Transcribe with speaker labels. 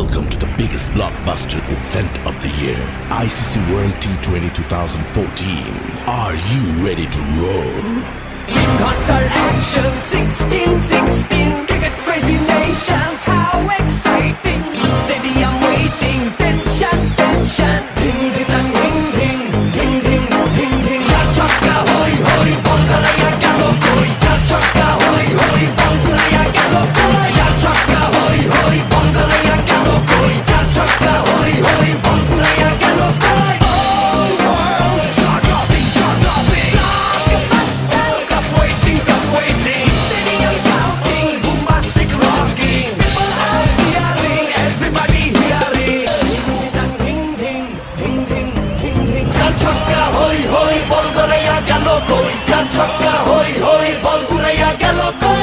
Speaker 1: Welcome to the biggest blockbuster event of the year, ICC World T20 2014. Are you ready to roll?
Speaker 2: Got our action 1616. কই চার ছক্কা হই হই বল উড়াইয়া গেল কই?